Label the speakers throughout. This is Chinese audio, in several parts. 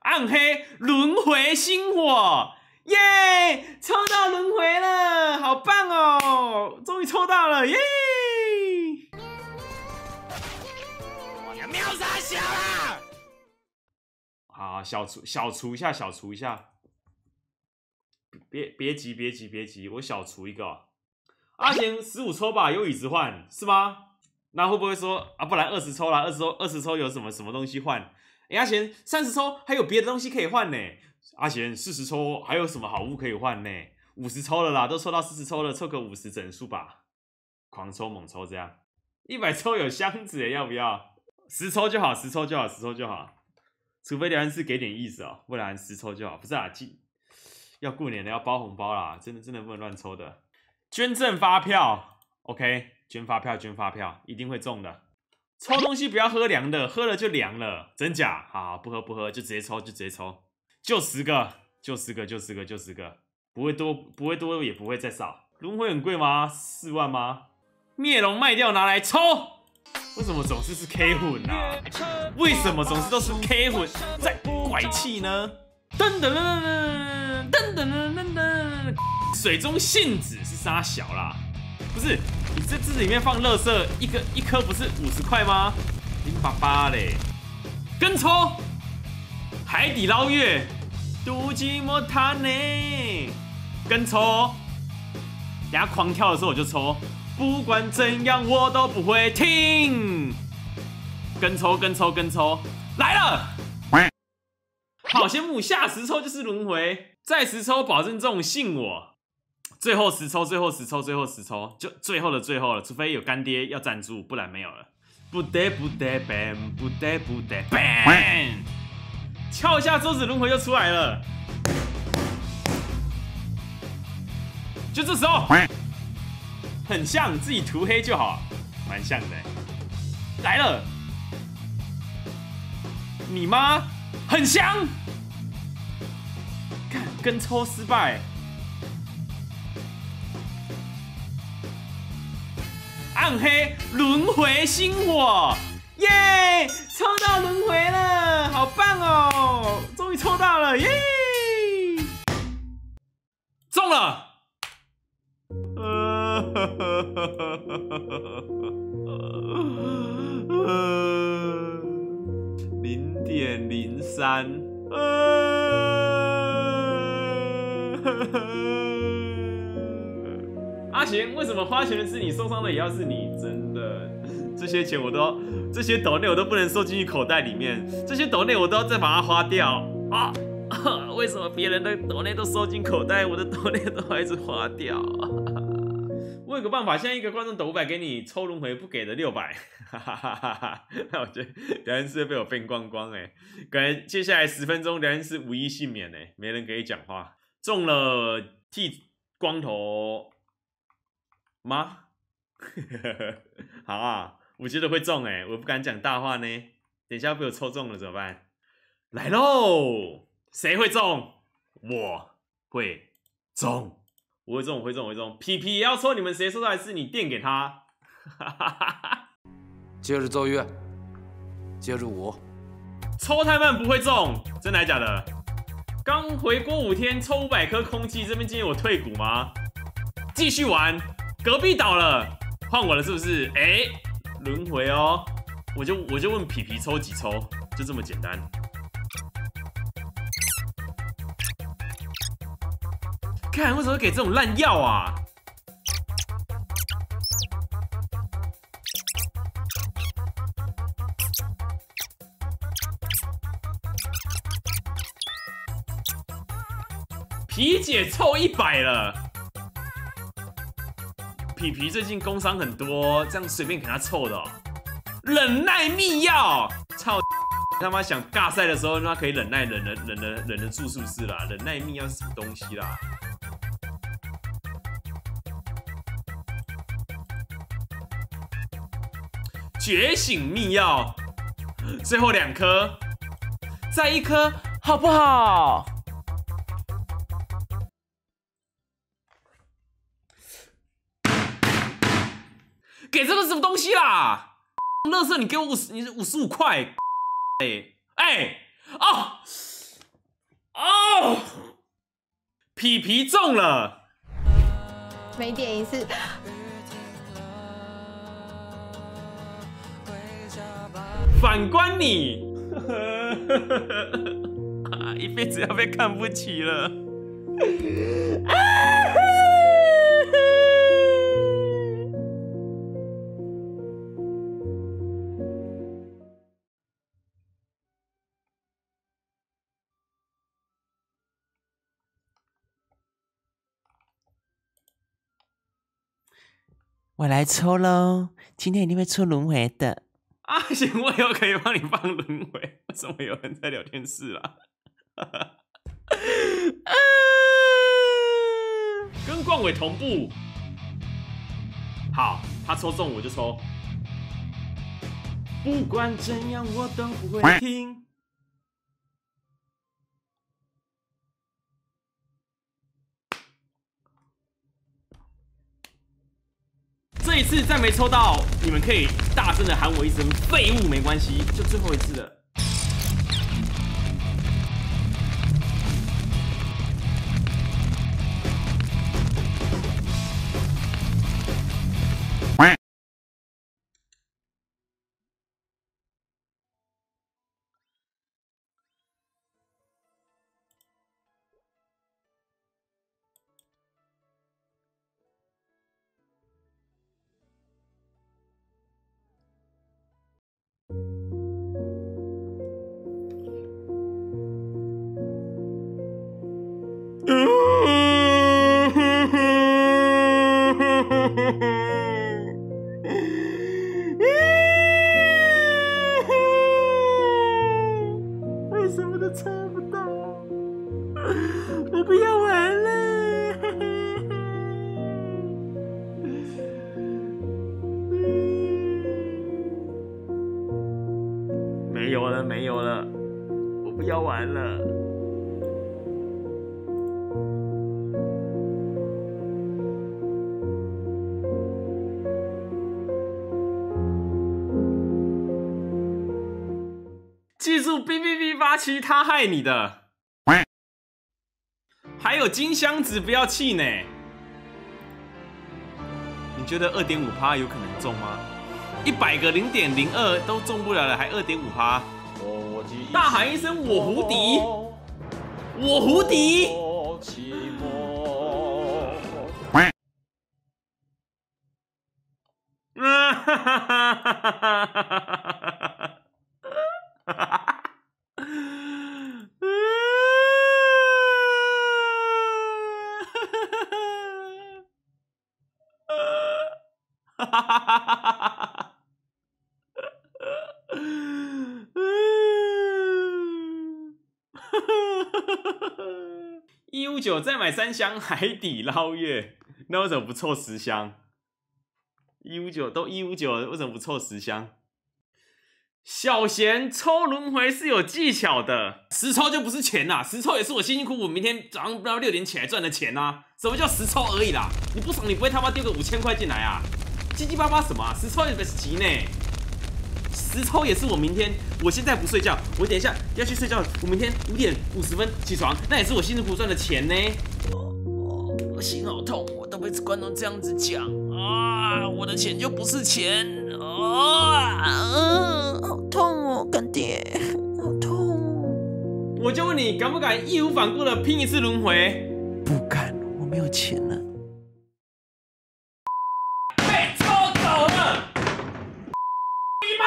Speaker 1: 暗黑轮回星火，耶！抽到轮回了，好棒哦！终于抽到了，耶！
Speaker 2: 我要秒杀小了！
Speaker 1: 小除小除一下，小除一下，别别急，别急，别急，我小除一个。阿贤十五抽吧，有椅子换是吗？那会不会说啊？不然二十抽啦，二十抽，二十抽有什么什么东西换？哎，阿贤三十抽还有别的东西可以换呢。阿贤四十抽还有什么好物可以换呢？五十抽了啦，都抽到四十抽了，凑个五十整数吧，狂抽猛抽这样。一百抽有箱子要不要？十抽就好，十抽就好，十抽就好。除非梁安是给点意思哦，不然十抽就好。不是啊，今要过年了，要包红包啦，真的真的不能乱抽的。捐赠发票，OK，捐发票，捐发票，一定会中的。抽东西不要喝凉的，喝了就凉了，真假？好，不喝不喝，就直接抽，就直接抽，就十个，就十个，就十个，就十个，不会多，不会多，也不会再少。轮回很贵吗？四万吗？灭龙卖掉拿来抽，为什么总是是 K 混啊？为什么总是都是 K 混在拐气呢？噔噔噔噔噔噔噔噔，水中信子是沙小啦，不是？你这字里面放乐色，一个一颗不是五十块吗？零八八嘞，跟抽，海底捞月，杜基莫塔呢？跟抽，等下狂跳的时候我就抽，不管怎样我都不会停。跟抽跟抽跟抽，来了！好羡慕，下十抽就是轮回，再十抽保证中，信我。最后十抽，最后十抽，最后十抽，就最后的最后了。除非有干爹要赞助，不然没有了。不得不得 ban，不得不得 ban。敲一下桌子，轮回就出来了。就这时候，很像自己涂黑就好，蛮像的。来了，你妈很香。看，跟抽失败。暗黑轮回星火，耶！抽到轮回了，好棒哦！终于抽到了，耶！中了。零点零三。阿贤，为什么花钱的是你，受伤的也要是你？真的，这些钱我都，这些斗内我都不能收进去口袋里面，这些斗内我都要再把它花掉啊！为什么别人的斗内都收进口袋，我的斗内都还是花掉？我有个办法，现在一个观众抖五百给你抽轮回，不给的六百，那我觉得梁恩是被我分光光哎，感觉接下来十分钟梁恩是无一幸免哎，没人可以讲话，中了剃光头。吗？好啊，我觉得会中哎，我不敢讲大话呢。等下被我抽中了怎么办？来喽，谁会中？我会中，我会中，我会中，我会中。皮皮也要抽，你们谁抽到还是你垫给他？
Speaker 3: 接着奏乐，接着舞。
Speaker 1: 抽太慢不会中，真的还假的？刚回国五天，抽五百颗空气，这边建议我退股吗？继续玩。隔壁倒了，换我了是不是？哎，轮回哦，我就我就问皮皮抽几抽，就这么简单。看为什么给这种烂药啊？皮姐凑一百了。皮皮最近工伤很多，这样随便给他凑的。忍耐密药，操他妈想尬赛的时候，他可以忍耐忍忍忍忍忍得住，是不是啦？忍耐密药是什么东西啦？觉醒密钥，最后两颗，再一颗好不好？给这个什么东西啦？乐色，你给我五十，你五十五块。哎哎哦哦，皮皮中了，
Speaker 4: 每点一次，
Speaker 1: 反观你，啊，一辈子要被看不起了。
Speaker 5: 我来抽喽，今天一定会出轮回的。
Speaker 1: 啊，行，我以后可以帮你放轮回。为什么有人在聊天室啦？跟冠伟同步。好，他抽中我就抽。不管怎样，我都不会停。这一次再没抽到，你们可以大声的喊我一声“废物”，没关系，就最后一次了。嘿 嘿为什么都抽不到？我不要玩了。没有了，没有了，我不要玩了。记住，B B B 八七他害你的。还有金箱子，不要气馁。你觉得二点五趴有可能中吗？一百个零点零二都中不了了，还二点五趴？大喊一声“我胡迪”，我胡迪。一五九再买三箱海底捞月，那为什么不凑十箱？一五九都一五九，为什么不凑十箱？小贤抽轮回是有技巧的，实抽就不是钱呐，实抽也是我辛辛苦苦明天早上不知道六点起来赚的钱呐。什么叫实抽而已啦？你不爽你不会他妈丢个五千块进来啊？七七八八什么啊？实抽也不是急呢，实抽也是我明天，我现在不睡觉，我等一下要去睡觉，我明天五点五十分起床，那也是我辛辛苦苦赚的钱呢。我心好痛，我都被观众这样子讲啊，我的钱就不是钱啊，
Speaker 5: 干爹，好痛哦。
Speaker 1: 我就问你，敢不敢义无反顾的拼一次轮回？
Speaker 5: 不敢，我没有钱了。
Speaker 1: 被抽走了，你们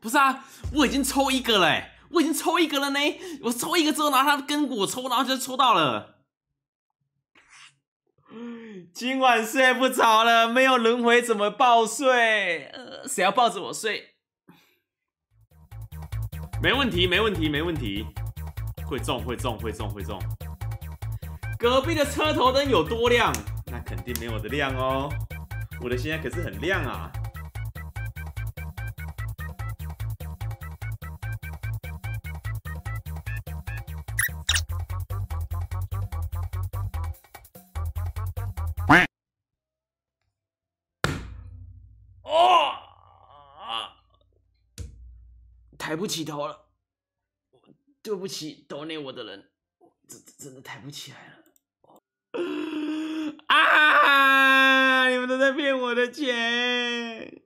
Speaker 1: 不是啊，我已经抽一个了、欸，我已经抽一个了呢。我抽一个之后，然后他跟我抽，然后就抽到了。今晚睡不着了，没有轮回怎么抱睡？呃，谁要抱着我睡？没问题，没问题，没问题，会中，会中，会中，会中。隔壁的车头灯有多亮？那肯定没我的亮哦。我的现在可是很亮啊。抬不起头了，对不起，抖内我的人，真真的抬不起来了。啊！你们都在骗我的钱。